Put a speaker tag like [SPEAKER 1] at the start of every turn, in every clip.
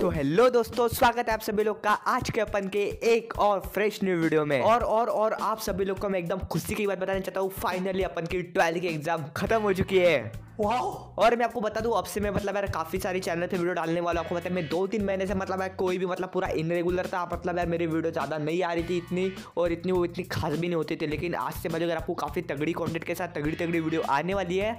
[SPEAKER 1] तो हेलो दोस्तों स्वागत है आप सभी लोग का आज के अपन के एक और फ्रेश न्यू वीडियो में। और और और आप सभी लोग को मैं एकदम खुशी की बात बताना चाहता हूँ फाइनली अपन की ट्वेल्थ की एग्ज़ाम खत्म हो चुकी है। और मैं आपको बता दूँ अब से मैं मतलब यार काफ़ी सारी चैनल पे वीडियो डालने वाला आपको पता है मैं दो तीन महीने से मतलब यार कोई भी मतलब पूरा इनरेगुलर था मतलब यार मेरी वीडियो ज़्यादा नहीं आ रही थी इतनी और इतनी वो इतनी खास भी नहीं होती थी लेकिन आज से मतलब अगर आपको काफ़ी तगड़ी कॉन्टेंट के साथ तगड़ी तगड़ी वीडियो आने वाली है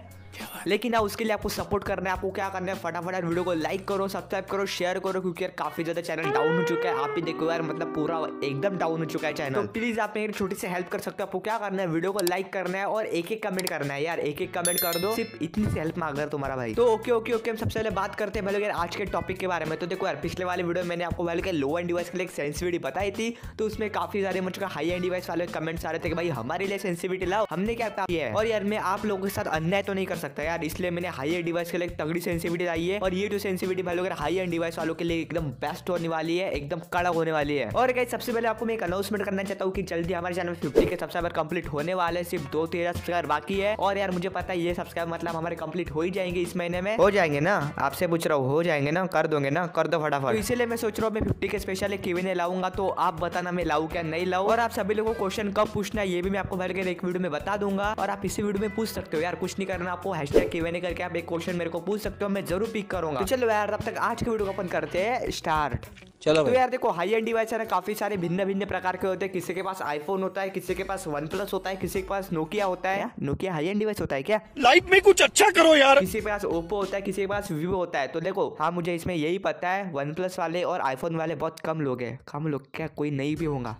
[SPEAKER 1] लेकिन ना उसके लिए आपको सपोर्ट करना है, आपको क्या करना है, फटाफट यार वीडियो को लाइक करो सब्सक्राइब करो शेयर करो, क्योंकि यार काफ़ी ज़्यादा चैनल डाउन हो चुका है। आप भी देखो यार मतलब पूरा एकदम डाउन हो चुका है चैनल तो प्लीज़ आप मेरी छोटी सी हेल्प कर सकते हो। आपको क्या करना है वीडियो को लाइक करना है और एक एक कमेंट करना है। यार एक एक कमेंट कर दो। सिर्फ़ इतनी सी हेल्प मांग रहा तुम्हारा भाई। तो ओके ओके ओके हम सबसे पहले बात करते हैं यार आज के टॉपिक के बारे में। तो देखो यार, पिछले वाले वीडियो मैंने आपको भाई लो एंड डिवाइस के लिए एक सेंसिटिविटी बताई थी। तो उसमें काफ़ी सारे मुझे हाई एंड डिवाइस वाले कमेंट्स आ रहे थे भाई, हमारे लिए सेंसिविटी लाओ। हमने क्या किया है? और यार, मैं आप लोगों के साथ अन्याय तो नहीं कर सकता। यार। इसलिए मैंने हाई एंड डिवाइस के लिए तगड़ी सेंसिटिविटी आई है। और ये जो सेंसिटिविटी भाई अगर हाई एंड डिवाइस वालों के लिए एकदम बेस्ट होने वाली है, एकदम कड़क होने वाली है। और क्या सबसे पहले आपको मैं एक अनाउंसमेंट करना चाहता हूँ कि जल्दी हमारे चैनल में फिफ्टी के सब्सक्राइबर कंप्लीट होने वाले सिर्फ़ दो तेरह सब्सक्राइबर बाकी है। और यार, मुझे पता है ये सब्सक्राइबर मतलब हमारे कंप्लीट हो ही जाएँगे इस महीने में। हो जाएँगे ना? आपसे पूछ रहा हूँ, हो जाएँगे ना? कर दोगे ना? कर दो फटाफट। तो इसीलिए मैं सोच रहा हूँ, मैं फिफ्टी के स्पेशल एक लाऊँगा। तो आप बताना मैं लाऊ क्या? नहीं लाऊ। और आप सभी लोगों को क्वेश्चन कब पूछना है, ये भी मैं आपको भर के एक वीडियो में बता दूँगा। और आप इसी वीडियो में पूछ सकते हो, यार, कुछ नहीं करना आपको हैश टैग करके आप एक क्वेश्चन मेरे को पूछ सकते हो मैं ज़रूर पिक करूँगा। तो चलो यार तब तक आज के वीडियो को अपन करते हैं स्टार्ट चलो तो यार देखो हाई एंड डिवाइस है ना काफ़ी सारे भिन्न भिन्न प्रकार के होते हैं। किसी के पास आईफोन होता है किसी के पास वन प्लस होता है किसी के पास नोकिया होता है। नोकिया हाई एंड डिवाइस होता है क्या?
[SPEAKER 2] लाइफ में कुछ अच्छा करो यार।
[SPEAKER 1] किसी के पास ओप्पो होता है किसी के पास वीवो होता है। तो देखो हाँ मुझे इसमें यही पता है वन प्लस वाले और आईफोन वाले बहुत कम लोग है। कम लोग क्या कोई नहीं भी होगा।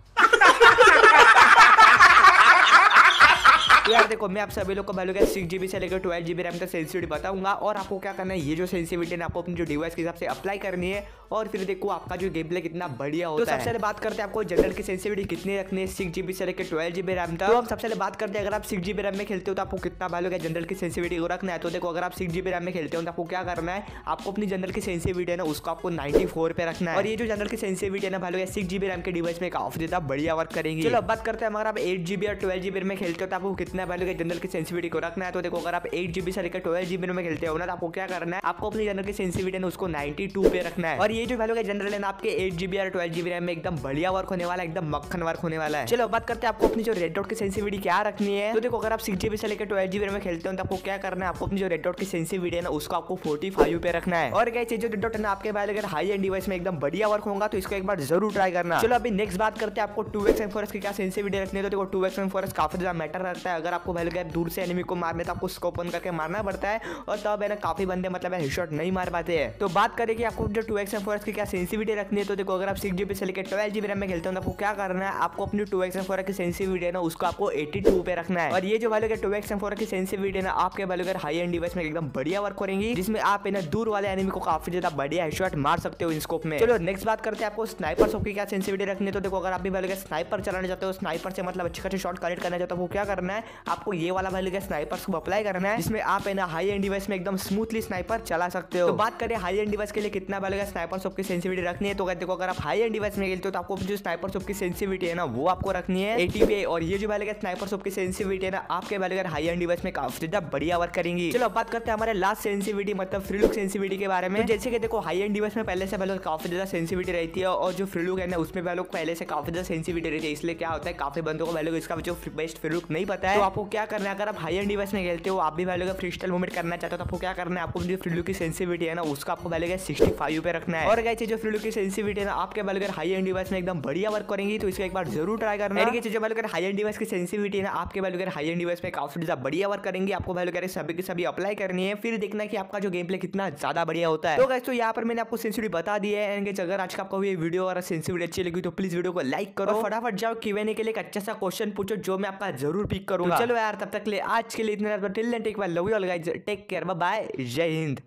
[SPEAKER 1] तो यार देखो मैं आप सभी लोग को वैल्यू क्या सिक्स जीबी से लेकर ट्वेल्व जीबी रैम तक सेंसिटिविटी बताऊँगा और आपको क्या करना है ये जो सेंसिटिविटी है आपको अपनी जो डिवाइस के हिसाब से अप्लाई करनी है और फिर देखो आपका जो गेम प्ले कितना बढ़िया होता तो सबसे पहले बात करते हैं आपको जनरल की सेंसिटिविटी कितनी रखनी है सिक्स जीबी से लेकर ट्वेल्व जीबी रैम तक। तो हम सबसे पहले बात करते हैं अगर आप सिक्स जीबी रैम में खेलते हो तो आपको कितना वैल्यू है जनरल की सेंसिटिविटी को रखना है? तो देखो अगर आप सिक्स जीबी रैम में खेलते हो तो आपको क्या करना है आपको अपनी जनरल की सेंसिटिविटी है ना उसको आपको नाइनटी फोर पे रखना है। और ये जो जनरल की सेंसिटिविटी है ना वैल्यू सिक्स जीबी रैम के डिवाइस में काफ़ी ज़्यादा बढ़िया वर्क करेंगे। चलो बात करते हैं अगर आप एट जीबी और ट्वेल्व जीबी में खेलते हो तो आपको कितना वैल्यू है जनरल की सेंसिविटी को रखना है तो देखो, अगर आप एट जीबी से लेकर ट्वेल्व जीबी में खेलते हो ना तो आपको क्या करना है? आपको अपनी जनरल की सेंसिटिविटी है उसको नाइनटी टू पे रखना है। और ये जो वैल्यू है जनरल है ना, आपके एट जीबी और ट्वेल्व जीबी रैम में एकदम बढ़िया वर्क होने वाला है, एकदम मक्खन वर्क होने वाला है। चलो बात करते हैं आपको अपनी जो रेड डॉट की सेंसिविटी क्या रखनी है। तो देखो, अगर आप सिक्स जीबी से लेकर ट्वेल्व जीबी में खेलते हो तो आपको क्या करना है? आपको अपनी जो रेड डॉट की सेंसिटिविटी है ना, उसको आपको फोर्टी फाइव पे रखना है। और क्या जो रेड डॉट है ना, आपके बाद अगर हाई एंड डिवाइस में एकदम बढ़िया वर्क होगा तो इसको एक बार ज़रूर ट्राई करना। चलो, अभी नेक्स्ट बात करते हैं आपको टू एक्स एम फोर की क्या सेंसिटिविटी रखनी है। तो देखो टू एक्स एम फोर काफ़ी ज़्यादा मैटर रहता है। अगर आपको वैल्यू दूर से एनिमी को मारने तो आपको उसको ओपन करके मारना पड़ता है। और तब है ना, काफ़ी बंदे मतलब हेडशॉट नहीं मार पाते हैं। तो बात करें कि आपको जो टू एक्स फोर की क्या सेंसिटिविटी रखनी है तो देखो, अगर आप सिक्स जीबी से लेकर ट्वेल्व जीबी रैम में खेलते हो तो आपको क्या करना है, आपको अपनी टू एक्स फोर की सेंसिटिविटी है ना, उसको आपको एटी टू पे रखना है। और ये जो वैल्यू टू एक्स फोर की सेंसिटिविटी है ना, आपके वैल्यू अगर हाई एंड डिवाइस में एकदम बढ़िया वर्क करेंगी, जिसमें आप है ना, दूर वाले एनिमी को काफ़ी ज़्यादा बढ़िया हेडशॉट मार सकते हो इन स्कोप में। चलो नेक्स्ट बात करते हैं आपको स्नाइपर शॉप की क्या सेंसिटिविटी रखनी है तो देखो, अगर आप भी वैल्यू स्नाइपर चलाना चाहते हो स्नाइपर से मतलब अच्छे अच्छे शॉट कनेक्ट करना चाहते हो क्या करना है आपको ये वाला वैल्यू स्नाइपर को अप्लाई करना है, जिसमें आप है ना हाई एंड डिवाइस में एकदम स्मूथली स्नाइपर चला सकते हो। तो बात करें हाई एंड डिवाइस के लिए कितना वाले स्नाइपर शॉप की सेंसिटिविटी रखनी है तो देखो, अगर आप हाई एंड डिवाइस में खेलते हो तो आपको जो स्नाइपर शॉप की सेंसिटिविटी है ना, वो आपको रखनी है एटी पे और ये जो वाले स्नाइपर शॉप की सेंसिटिविटी है ना, आपके वाले हाई एंड डिवाइस में काफ़ी ज़्यादा बढ़िया वर्क करेंगी। चलो बात करते हैं हमारे लास्ट सेंसिविटी मतलब फ्री लुक सेंसिटिविटी के बारे में। तो जैसे कि देखो हाई एंड डिवाइस में पहले से पहले काफ़ी ज़्यादा सेंसिविटी रहती है, और जो फ्री लुक है ना, उसमें वालों पहले से काफ़ी ज़्यादा सेंसिविटी रहती है, इसलिए क्या होता है, काफ़ी बंदों को वैल्यू इसका जो बेस्ट फ्री लुक नहीं पता है। तो आपको क्या करना है? अगर आप हाई एंड डिवाइस में खेलते हो आप भी वैल्यू का फ्रीस्टाइल मूवमेंट करना चाहते हो तो आपको क्या करना है? आपको जो फ्रीलू की सेंसिटिविटी है ना उसका आपको वैल्यू सिक्सटी फाइव पे रखना है। और क्या जो फ्रीलू की सेंसिटिविटी है ना आपके वैल्यू हाई एंड डिवाइस में एकदम बढ़िया वर्क करेंगे तो इसका एक बार ज़रूर ट्राई करना। है जो वैल्यू हाई एंड डिवाइस की सेंसिविटी है ना आपके वैल्यू हाई एंड डिवाइस में काफ़ी ज़्यादा बढ़िया वर्क करेंगे आपको वैल्यू करें सभी की सभी अप्लाई करनी है फिर देखना कि आपका जो गेम प्ले कितना ज़्यादा बढ़िया होता है। तो गैस तो यहाँ पर मैंने आपको सेंसिटिविटी बता दी है एंड अगर आज का आपको ये वीडियो और सेंसिटिविटी अच्छी लगी तो प्लीज़ वीडियो को लाइक करो। फटाफट जाओ क्यूएनए के लिए एक अच्छा सा क्वेश्चन पूछो जो मैं आपका ज़रूर पिक करूँगा। तो चलो यार तब तक ले आज के लिए इतना till take bye love you all guys take care bye Jai Hind.